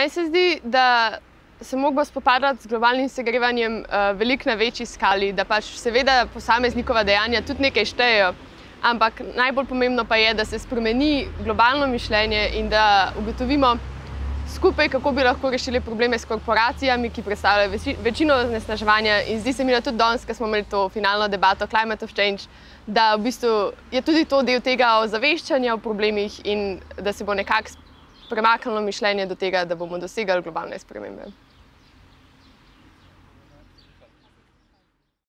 Meni se zdi, da se moramo spopadati z globalnim segrevanjem uh, veliko na večji skali, da pač seveda posameznikova dejanja tudi nekaj štejejo, ampak najbolj pomembno pa je, da se spremeni globalno mišljenje in da ugotovimo skupaj, kako bi lahko rešili probleme s korporacijami, ki predstavljajo večino znesnaževanja. In zdi se mi, da tudi danes, ko smo imeli to finalno debato Climate of Change, da v bistvu je tudi to del tega ozaveščanja o problemih in da se bo nekako premaknilo mišljenje do tega, da bomo dosegali globalne spremembe.